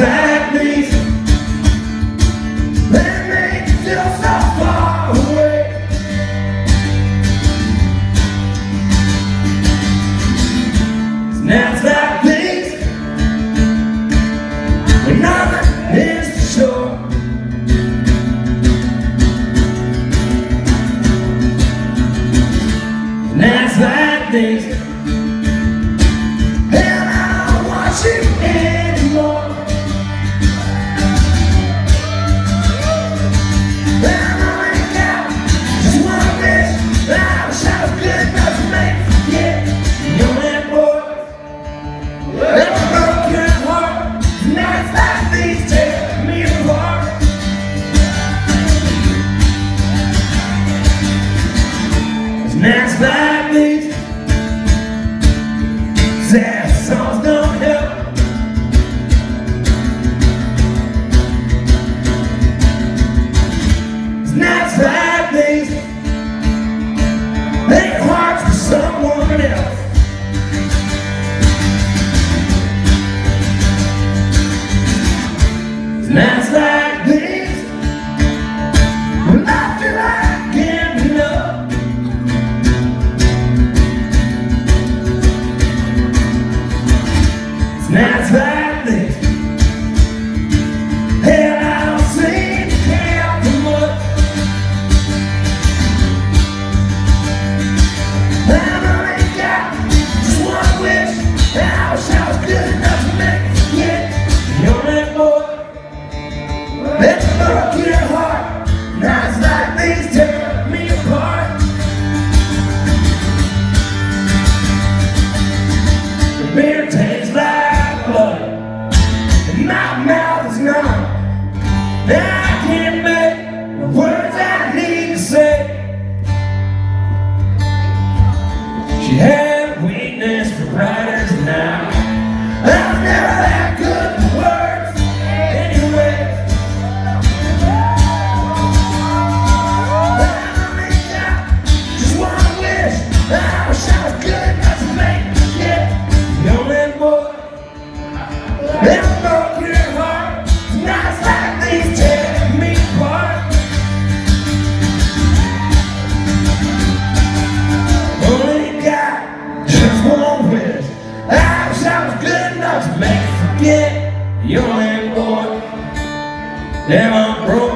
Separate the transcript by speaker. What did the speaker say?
Speaker 1: that means That makes you feel so far away. Now We're not Amen. tastes like blood. My mouth is numb. I can't make the words I need to say. She had a weakness for writing. Enough to make you forget.